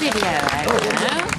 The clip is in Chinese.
这边来人